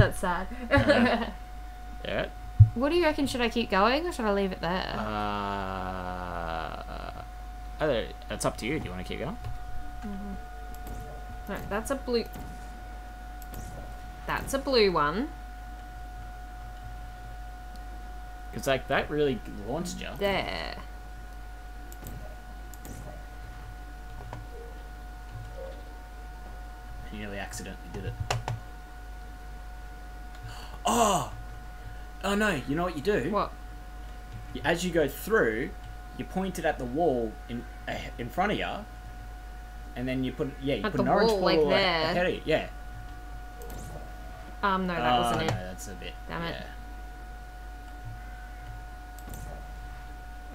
That's sad. Yeah. what do you reckon? Should I keep going or should I leave it there? Uh, it's up to you. Do you want to keep going? Mhm. Right, that's a blue. That's a blue one. Because like that really launched you. There. You nearly accidentally did it. Oh! Oh no, you know what you do? What? As you go through, you point it at the wall in uh, in front of you, and then you put yeah you At put an orange wall, like there. ahead of you. Yeah. Um, no, that oh, wasn't no, it. that's a bit. Damn it.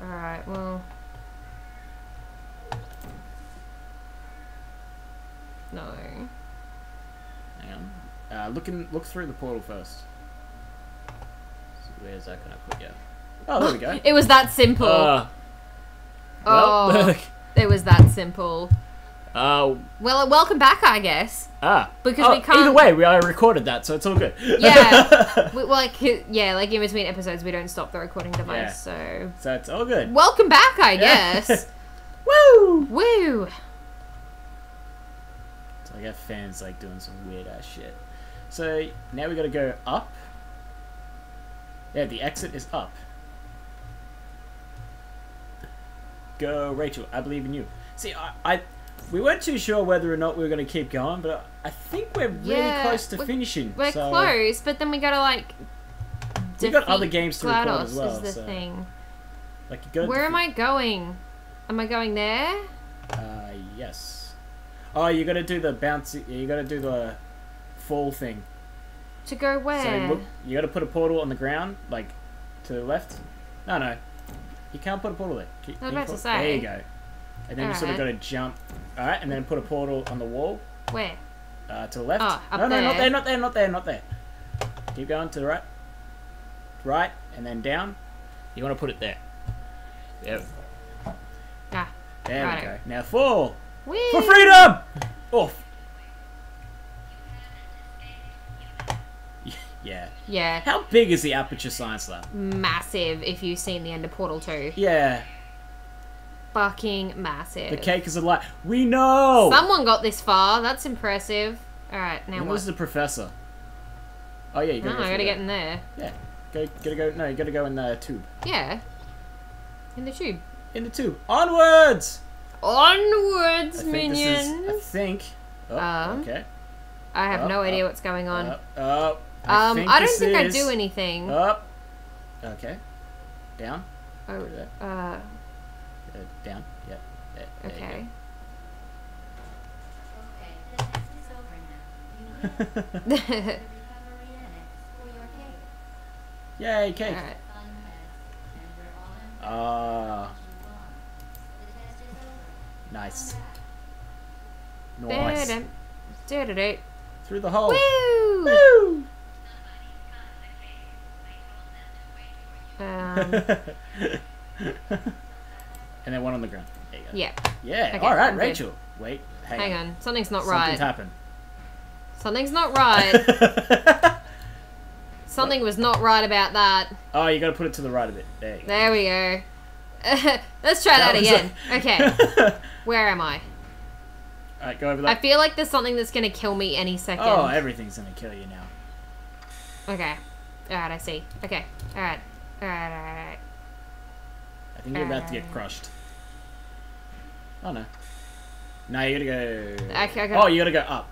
yeah. Alright, well. No. Hang on. Uh, look in, look through the portal first. So where's that gonna put you? Oh, there we go. It was that simple. Uh, well, oh, it was that simple. uh, Well, welcome back, I guess. ah, Because oh, we can't- Either way, we I recorded that, so it's all good. Yeah. we, like, yeah, like in between episodes, we don't stop the recording device, Yeah. so. so it's all good. Welcome back, I Yeah. guess. Woo! Woo! So I got fans like doing some weird ass shit. So now we gotta go up. Yeah, the exit is up. Go, Rachel. I believe in you. See, I, I we weren't too sure whether or not we were gonna keep going, but I think we're really Yeah, close to we're- finishing. We're so close, but then we gotta, like. We got other games to record as well, Is the so- thing. Like go. Where am I going? Am I going there? Uh, yes. Oh, you gotta do the bouncy. You gotta do the fall thing. To go where? So you got to put a portal on the ground, like to the left. No, no, you can't put a portal there. Can- I was about to say. There you go. And then you sort of got to jump. All right, and then put a portal on the wall Where? uh, to the left. Oh, up no, no, not there. there, not there, not there, not there. Keep going to the right, right, and then down. You want to put it there. Yep. Ah. There we go. Now fall Whee! for freedom. Off. Yeah. Yeah. How big is the Aperture Science Lab? Massive if you've seen the end of Portal 2. Yeah. Fucking massive. The cake is a lie. We know. Someone got this far. That's impressive. Alright, now And what? was the professor? Oh yeah, you gotta. go I gotta get in there. Yeah, go, gotta go. No, you gotta go in the tube. Yeah. In the tube. In the tube. Onwards. Onwards, I minions! Is, I think. Oh, Um, okay. I have up, no idea up, what's going on. Up, up. I um, I don't think I do anything. Up. Okay. Down. oh, uh, Uh, down. Yeah. There, there okay. Okay, the test is over now. You have go. the recovery annex for your cake. Yay, cake. Alright. Fun test, and we're all in Ah, you won. The test is over. nice. Nice. Through the hole. Woo! Woo! Um, and then one on the ground. There you go. yeah. Yeah. Okay, All right, I'm good. Rachel. Wait. Hang, Hang on. Something's not Something's right. happened. Something's not right. Something was not right about that. oh, you got to put it to the right a bit. There you go. There we go. Let's try that, That again. a- okay. Where am I? All right, go over that. I feel like there's something that's gonna kill me any second. Oh, everything's gonna kill you now. Okay. Alright, I see. Okay. Alright, alright. I think you're about to get crushed. Oh no. No, you gotta go. I got- Oh, you gotta go up.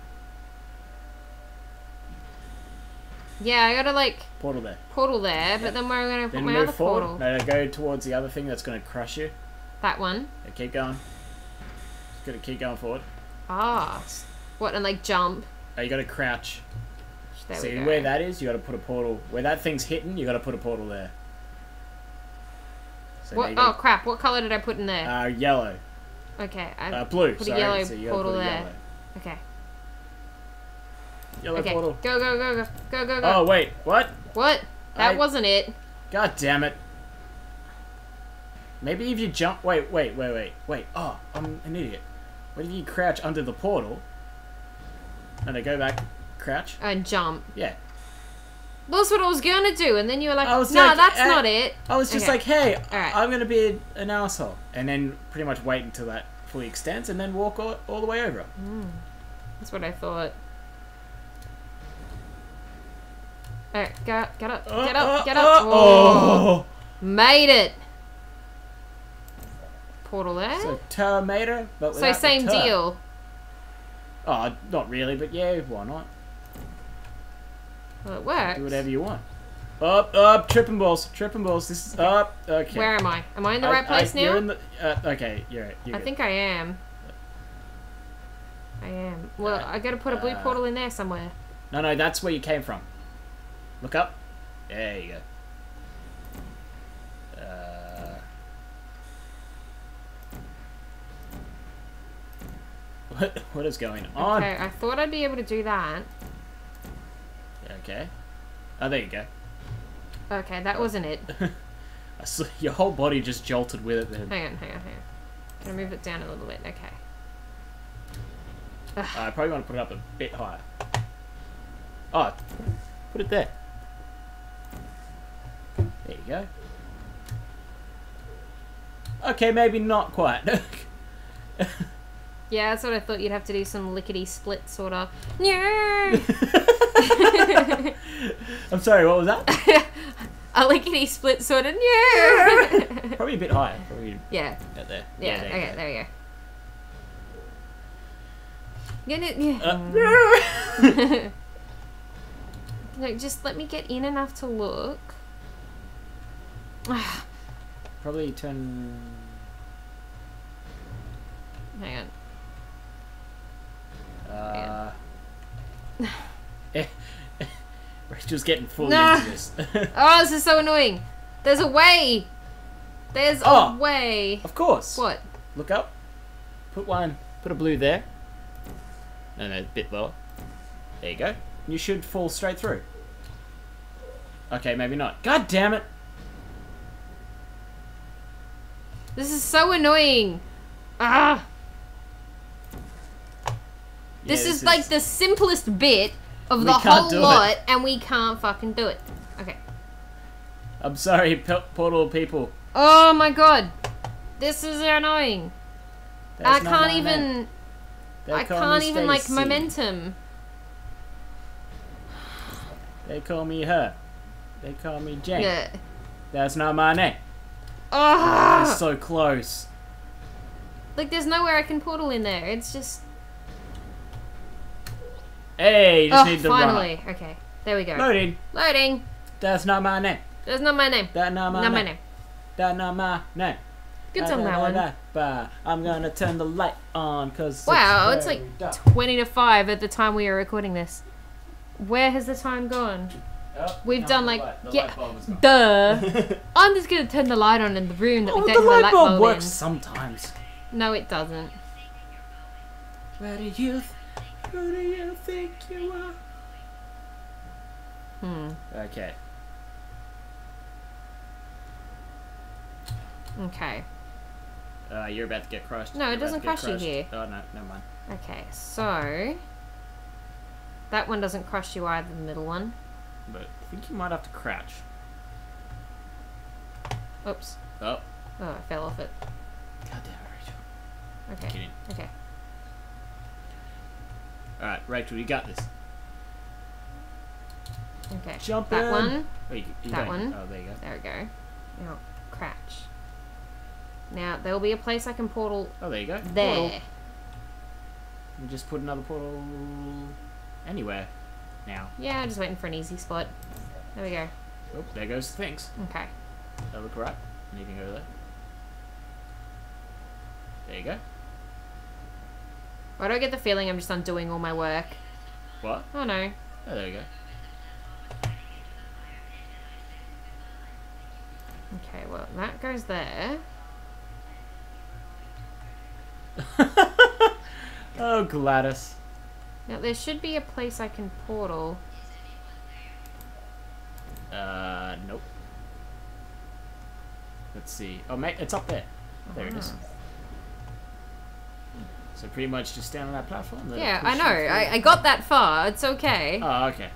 Yeah, I gotta like Portal there. portal there, but then where am I gonna put Then my other forward. portal? No, go towards the other thing that's gonna crush you. That one. Okay, keep going. Just gotta keep going forward. Ah. What, and like jump? Oh, you gotta crouch. There See we go. where that is? You gotta put a portal. Where that thing's hitting, you gotta put a portal there. So What? Oh crap! What color did I put in there? Uh, yellow. okay, I, Uh, blue. put a yellow so portal there. Yellow, okay, yellow okay. portal. Go go go go go go go. Oh wait, what? What? That I- wasn't it. God damn it. Maybe if you jump. Wait, wait, wait, wait, wait. Oh, I'm an idiot. What if you crouch under the portal? And no, go back. Crouch. And jump. Yeah. That's what I was gonna do, and then you were like, "No, "Nah, like, that's eh, not it." I was just Okay. like, hey, Alright. I'm gonna be an asshole, and then pretty much wait until that fully extends, and then walk all, all the way over. That's what I thought. Alright, get up, get up, get up, get up. Uh, Oh, made it. Portal there. So Terminator, but So same deal. Oh, not really, but yeah, why not? Well, it works. Do whatever you want. Up, up, tripping balls, tripping balls. This is up. Okay. Where am I? Am I in the I- right place I, You're in the. Uh, okay, you're right. You're I good. think I am. I am. Well, Alright, I gotta put a blue uh, portal in there somewhere. No, no, that's where you came from. Look up. There you go. Uh, what what is going on? Okay, I thought I'd be able to do that. Okay. Oh, there you go. Okay, that wasn't it. Your whole body just jolted with it then. Hang on, hang on, hang on. Can I move it down a little bit? Okay. Uh, I probably want to put it up a bit higher. Oh, put it there. There you go. Okay, maybe not quite. Yeah, that's what I thought you'd have to do some lickety split sort of. Yeah. I'm sorry, what was that? a lickety split sort of. Yeah. Probably a bit higher. Probably yeah. out there. Yeah. there you okay. go. There we go. Get it? Yeah. Uh, No, just let me get in enough to look. probably turn. Hang on. Uh, Rachel's getting fully Nah. into this. Oh, this is so annoying. There's a way. There's Oh. a way. of course. What? Look up. Put one. Put a blue there. No, no, a bit lower. There you go. You should fall straight through. Okay, maybe not. God damn it! This is so annoying. Ah. Yeah, This, is, like the simplest bit of the whole do it. lot, and we can't fucking do it. Okay. I'm sorry, P- Portal people. Oh my god. This is annoying. That's I can't even. I can't even like momentum. They call me her. They call me Jane. Yeah. That's not my name. Ah! That's so close. Like there's nowhere I can portal in there. It's just. Hey, you just oh, need the finally. Okay. There we go. runner. Loading. Loading. That's not my name. That's not my name. That's not my Not name. my name. That's not my name. Good on that one. one. I'm gonna turn the light on because Wow, it's very like dark. 20 to 5 at the time we are recording this. Where has the time gone? Oh, We've no, done the like. light- the yeah. light bulb. Duh. I'm just gonna turn the light on in the room that Oh, we don't have a light light bulb bulb works in. sometimes. No, it doesn't. Where do you, th- who do you think you are? Hmm. Okay. Okay. Uh, you're about to get crushed. No, it You're about doesn't to get crush you here. Oh no, never mind. Okay, so. That one doesn't crush you either, the middle one. But I think you might have to crouch. Oops. Oh, Oh, I fell off it. god damn it, Rachel. Okay. Okay. All right, Rachel, you got this. Okay. Jump that in. one. Oh, you, you That going? one. Oh, there you go. There we go. Now, crouch. Now, there will be a place I can portal Oh, there you go. there. Portal. You just put another portal anywhere. Now. Yeah, I'm just waiting for an easy spot. There we go. Oh, there goes the things. Okay. That look right. Anything over there? There you go. Why do I get the feeling I'm just undoing all my work? What? Oh no. Oh, there we go. Okay, well, that goes there. Oh, GLaDOS. Now, there should be a place I can portal. Uh, nope. Let's see. Oh, mate, it's up there. There it is. So pretty much just stand on that platform. Yeah, I know. I, I got that far. It's okay. Oh, okay.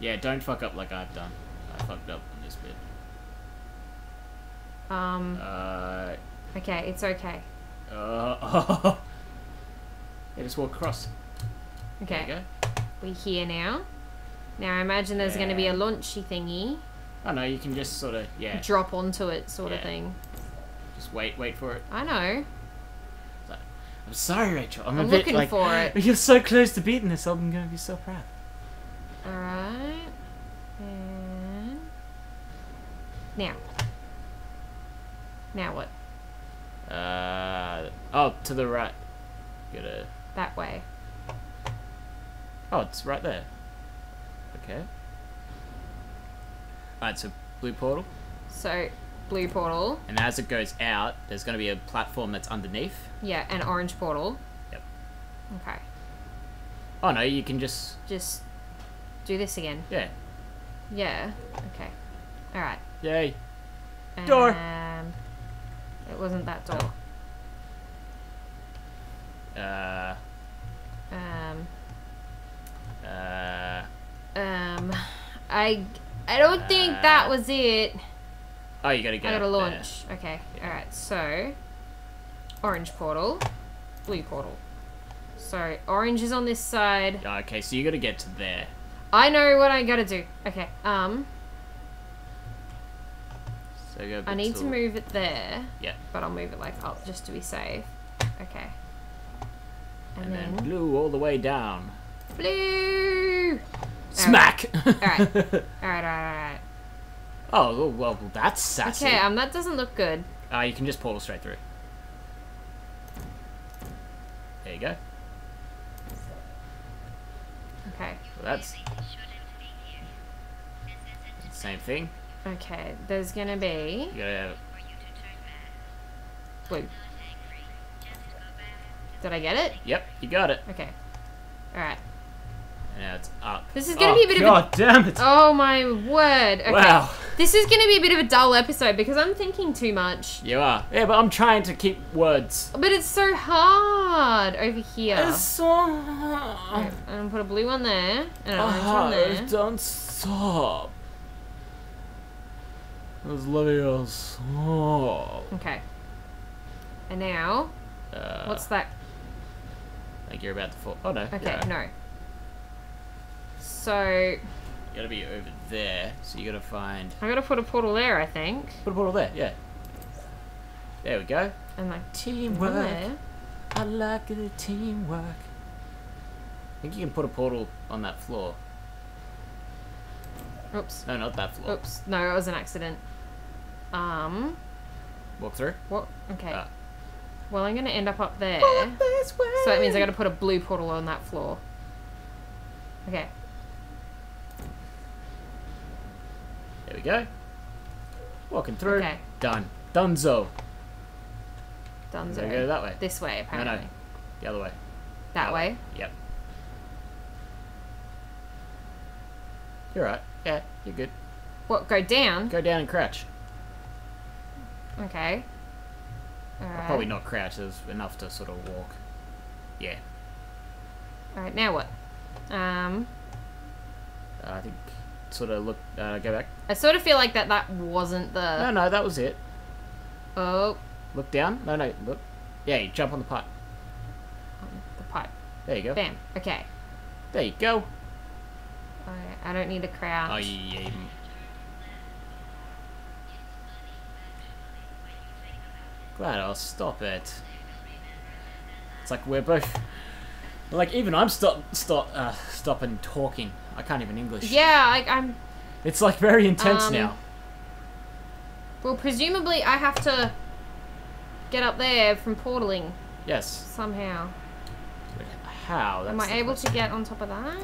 Yeah, don't fuck up like I've done. I fucked up on this bit. Um. Uh, Okay, it's okay. uh, yeah, just walk across. There Okay, you go. we here now. Now I imagine there's going to be a launchy thingy. Oh no, you can just sort of, yeah, Drop onto it, sort of thing. just wait, wait for it. I know. I'm sorry, Rachel. I'm, I'm a bit looking like, for it. You're so close to beating this. I'm gonna be so proud. Alright. And. Now. Now what? Uh, oh, to the right. Gotta. That way. Oh, it's right there. Okay. Alright, so blue portal. So, blue portal. And as it goes out, there's going to be a platform that's underneath. Yeah, an orange portal. Yep. Okay. Oh no, you can just. Just do this again. Yeah. Yeah. Okay. Alright. Yay. Door. Um, it wasn't that door. Uh. Um, Uh. um, I, I don't think that Uh, was it. Oh, you gotta get. I gotta launch. Okay. Yeah. Alright, so orange portal, blue portal. So orange is on this side. Okay, so you gotta get to there. I know what I gotta do. Okay. Um, So go. I need to move it there. Yeah. But I'll move it like up just to be safe. Okay. And, And then, then blue all the way down. blue. Smack. Alright. Alright, alright, alright. Oh well, that's sassy. Okay, um, that doesn't look good. Uh, you can just portal straight through. There you go. Okay. Well, that's same thing. Okay, there's gonna be You gotta have blue. Did I get it? Yep, you got it. Okay. Alright. Now it's up. This is gonna Oh, be a bit of a- God damn it! Oh my word. Okay. Wow, This is gonna be a bit of a dull episode because I'm thinking too much. you are. Yeah, but I'm trying to keep words. But it's so hard over here. It's so Right, I'm gonna put a blue one there and an orange one there. hard. Don't stop. It's letting us stop. Okay. And now, Uh, what's that? Like you're about to fall. Oh no. Okay, you're no. So, You gotta be over there, so you gotta find. I gotta put a portal there, I think. Put a portal there, yeah. There we go. And like, Teamwork. there. I like the teamwork. I think you can put a portal on that floor. Oops. No, not that floor. Oops. No, it was an accident. Um, Walk through. what? Okay. Ah. Well, I'm gonna end up up there. So that means I gotta put a blue portal on that floor. Okay. There we go. Walking through. Okay. Done. Dunzo. Done. So go that way. This way, apparently. no. No. The other way. That way. Yep. You're right. Yeah, you're good. What? Go down? Go down and crouch. Okay. Alright. Probably not crouch. There's enough to sort of walk. Yeah. Alright, now what? Um, I think sort of look. Uh, go back. I sort of feel like that that wasn't the. No, no, that was it. Oh, Look down. No, no, look. Yeah, you jump on the pipe. the pipe. There you go. Bam. Okay. There you go. Alright, I don't need to crouch. Oh, yeah. yeah. Glad I'll stop it. It's like we're both. Like even I'm stop stop uh, stopping talking. I can't even English. Yeah, I, I'm. It's like very intense Um, now. Well, presumably I have to get up there from portaling Yes. somehow. How? That's Am I able to get on top of that?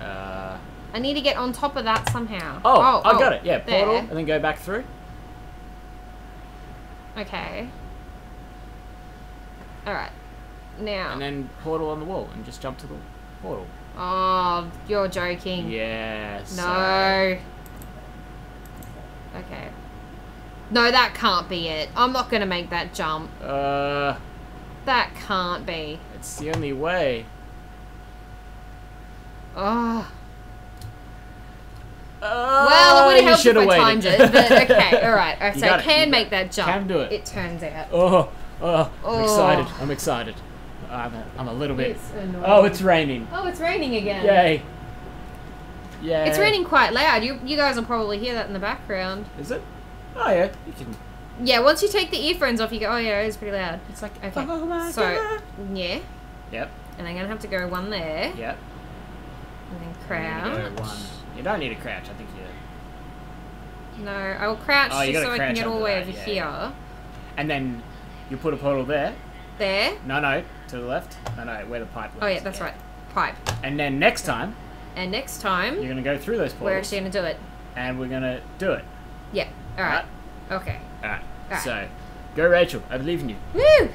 Uh, I need to get on top of that somehow. oh, I got it. Yeah, there. portal, and then go back through. Okay. Alright. Now. And then portal on the wall, and just jump to the portal. oh, you're joking. Yes. No. Okay. No, that can't be it. I'm not gonna make that jump. Uh, That can't be. it's the only way. Oh. have helped if I timed it, but okay, all right. You So I can make that jump. Can do it. It turns out. Oh, oh, I'm Oh. excited. I'm excited. I'm a, I'm a little bit. It's annoying. Oh, it's raining. Oh, it's raining again. Yay. Yay. It's raining quite loud. You you guys will probably hear that in the background. Is it? Oh yeah. You can. Yeah, once you take the earphones off, you go, oh yeah, it's pretty loud. It's like. Okay. Oh my So, God. yeah. Yep. And I'm going to have to go one there. Yep. And then crouch. go one. You don't need to crouch. I think you. No, I will crouch Oh, you just gotta so I can crouch get all the way that, over yeah, here. And then you put a portal there. There. No, no, to the left. No, no, where the pipe. Oh yeah, that's right. Pipe. And then next time And next time, you're gonna go through those we're portals, actually going to do it. and we're gonna do it. Yeah. All right. Okay. All right. Alright. So, go Rachel. I believe in you. Woo!